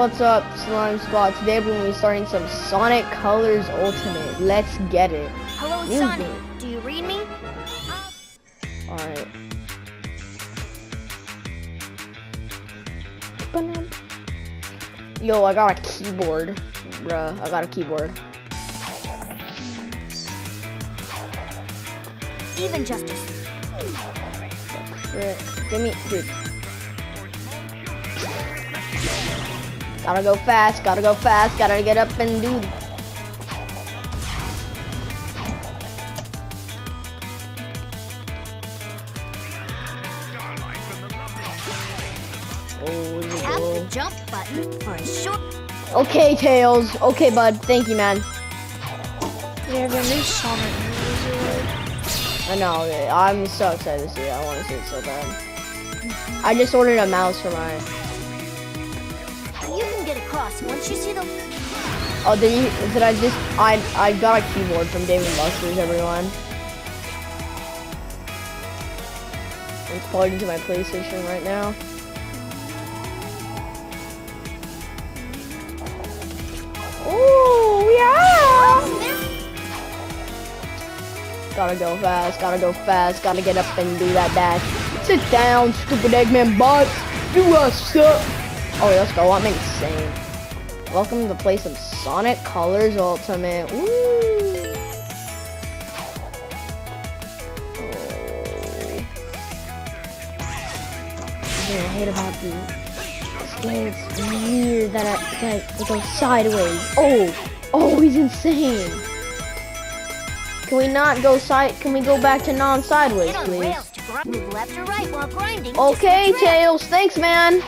What's up, Slime Squad? Today we're going to be starting some Sonic Colors Ultimate. Let's get it. Hello, New Sonic. game. Do you read me? Alright. Yo, I got a keyboard. Bruh, I got a keyboard. Even Justice. Give me, dude. Gotta go fast, gotta go fast, gotta get up and do. Oh, here Tap the jump button for a short. Okay, Tails. Okay, bud. Thank you, man. Yeah, the new Sonic movies I know. I'm so excited to see it. I want to see it so bad. I just ordered a mouse for my. Get across once you see the. Oh, did you? Did I just? I I got a keyboard from Dave & Buster's. Everyone. It's plugged into my PlayStation right now. Ooh, yeah! Gotta go fast, gotta go fast, gotta get up and do that dash. Sit down, stupid Eggman bots! You are suck. Oh, let's go. I'm insane. Welcome to play some Sonic Colors Ultimate. Woo! Oh. I hate about this game is weird that I that it goes sideways. Oh, oh, he's insane. Can we not go side? Can we go back to non-sideways, please? rails to grind. Move left or right while grinding. to Okay. Tails. Thanks, man.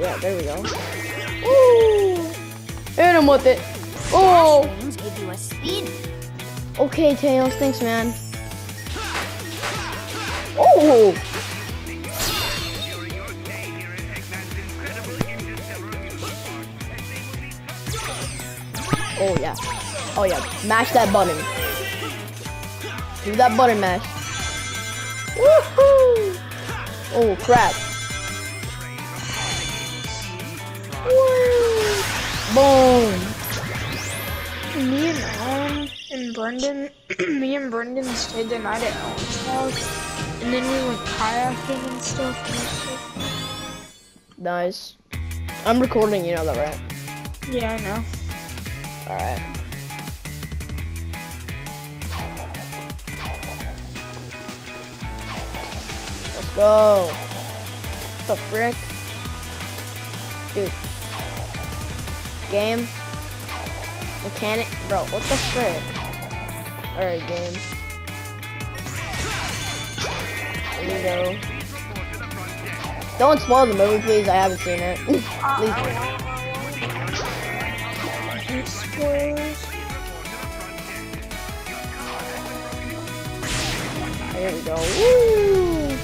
Yeah, there we go. Ooh, hit him with it. Oh, okay, Tails. Thanks, man. Oh, oh yeah, oh yeah. Mash that button. Do that button mash. Woohoo! Oh crap. Boom. me and Alan and Brendan, me and Brendan stayed the night at Alan's house, and then we went kayaking and stuff. And stuff. Nice. I'm recording, you know that, right? Yeah, I know. Alright. Let's go. What the frick? Dude. Game. Mechanic. Bro, what the frick? Alright, game. Go. Don't spoil the movie, please. I haven't seen it. please. There we go. Woo!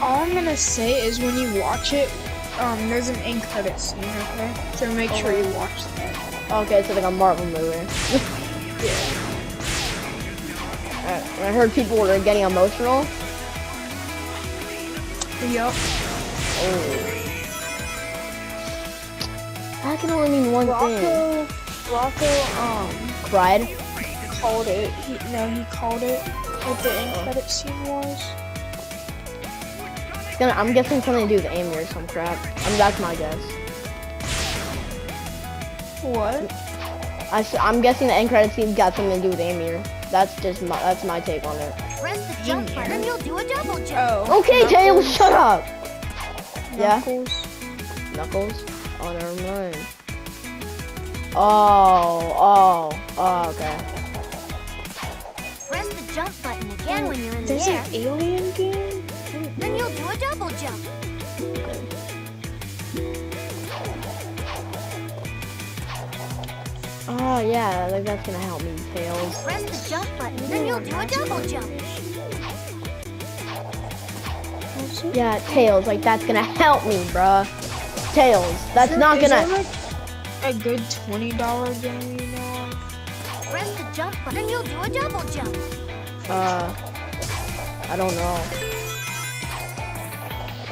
All I'm gonna say is when you watch it, um, there's an end credit scene, okay? So make sure you watch that. Okay, it's like a Marvel movie. I, I heard people were getting emotional. Yup. Oh. That can only mean one thing. Rocco, Rocco, um, Cried. called it. He, no, he called it what the end credit scene was. It's gonna, I'm guessing something to do with Amy or some crap. I mean, that's my guess. What? I, am guessing the end credit scene got something to do with Amir. That's just my, that's my take on it. Press the jump button and you'll do a double jump. Oh. Okay, Tails, shut up. Yeah. Knuckles. Knuckles? Oh, never mind. Oh, oh, oh, okay. Press the jump button again when you're in There's the air. an alien game? Then you'll do a double jump. Oh, yeah, like that's gonna help me, Tails. Press the jump button, then you'll do a double jump. Yeah, Tails, like that's gonna help me, bruh. Tails, that's Is not gonna. Is there like a good twenty dollar game, you know? Press the jump button, then you'll do a double jump. Uh, I don't know.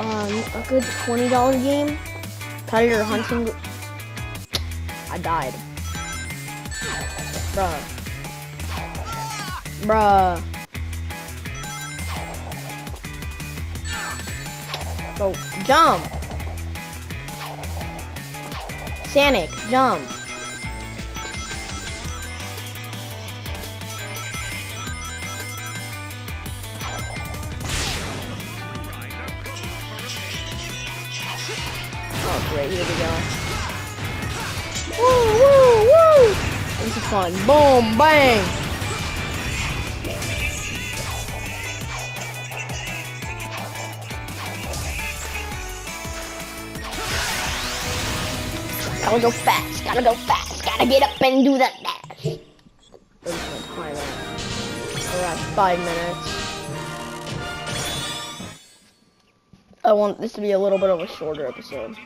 Um, a good twenty dollar game. Predator hunting. I died. Bruh. Bruh. Go jump. Sanic, jump. Great, here we go. Woo, woo, woo! This is fun. Boom, bang! Gotta go fast, gotta go fast, gotta get up and do that dash. We're just gonna time it. We're five minutes. I want this to be a little bit of a shorter episode.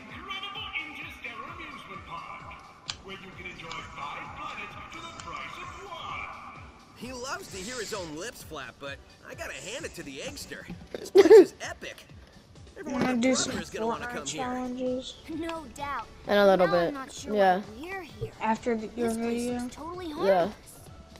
He loves to hear his own lips flap, but I gotta hand it to the Eggster. This place is epic. Everyone in the some is gonna wanna come Fortnite here. No doubt. And a little now bit. Sure Yeah. here. after the, your This video. totally Yeah.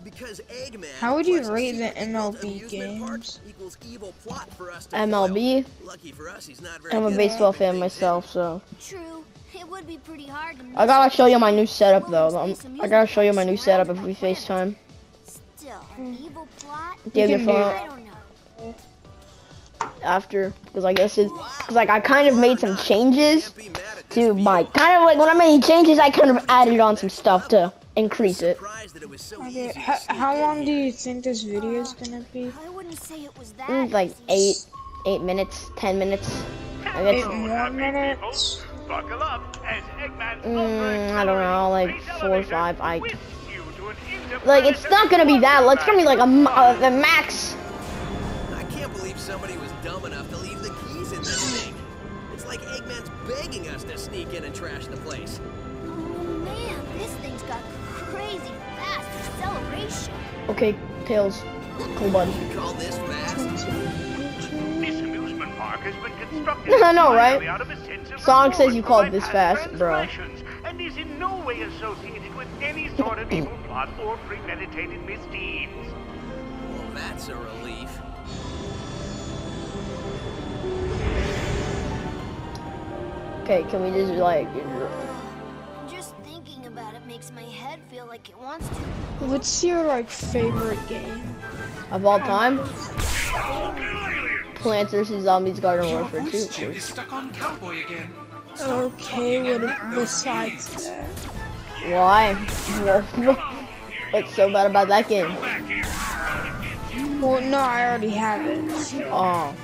Because Eggman. How would you rate the MLB amusement park games? Equals evil plot for us to MLB. Lucky for us, he's not very I'm a baseball fan things myself, so True. It would be pretty hard to I gotta show you my new setup though. I'm, I gotta show you my new setup if we FaceTime. Still, an evil plot? Do you have your can do phone I don't know. after? Because I guess it's because like I kind of made some changes Can't be mad at this to my kind of like when I made changes, I kind of added on some stuff to increase it. Surprised that it was so Okay, how, how long do you think this video is gonna be? I wouldn't say it was that. Mm, like eight, eight minutes, ten minutes. I Eight guess. more minutes? Buckle up as Eggman's Mm, I don't know, like four or five. I like it's not gonna be that. It's gonna be like a, uh, the max. I can't believe somebody was dumb enough to leave the keys in this thing. It's like Eggman's begging us to sneak in and trash the place. Oh man, this thing's got crazy fast acceleration. Okay, tails. Cool buddy. You call this fast? This amusement park has been constructed I know, right? entirely out of a sense of Sonic says you called this fast, bro. And is in no way associated with any sort of evil plot or premeditated misdeeds. Well, that's a relief. Okay, can we just like? Just thinking about it makes my head feel like it wants to. What's your like favorite game? Of all time? Plants vs. Zombies Garden Warfare 2. Is stuck on cowboy again. Okay, what besides that? Why? What's so bad about that game? Well, no, I already have it. Oh.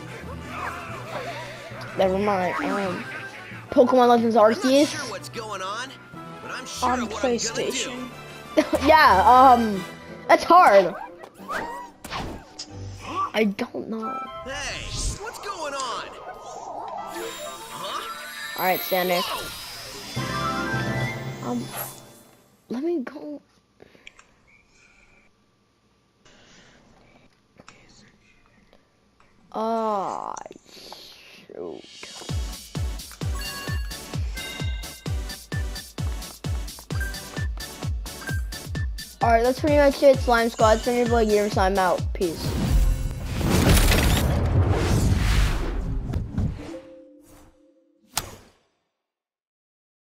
Never mind. Um, Pokemon Legends I'm Arceus? sure what's going on, but I'm sure On what I'm gonna do. PlayStation. yeah, um, that's hard. I don't know. Hey, what's going on? Alright, Sanic. Um, let me go. Ah, shoot. Alright, that's pretty much it. Slime Squad, Thunder Boy, Gamer, I'm out. Peace.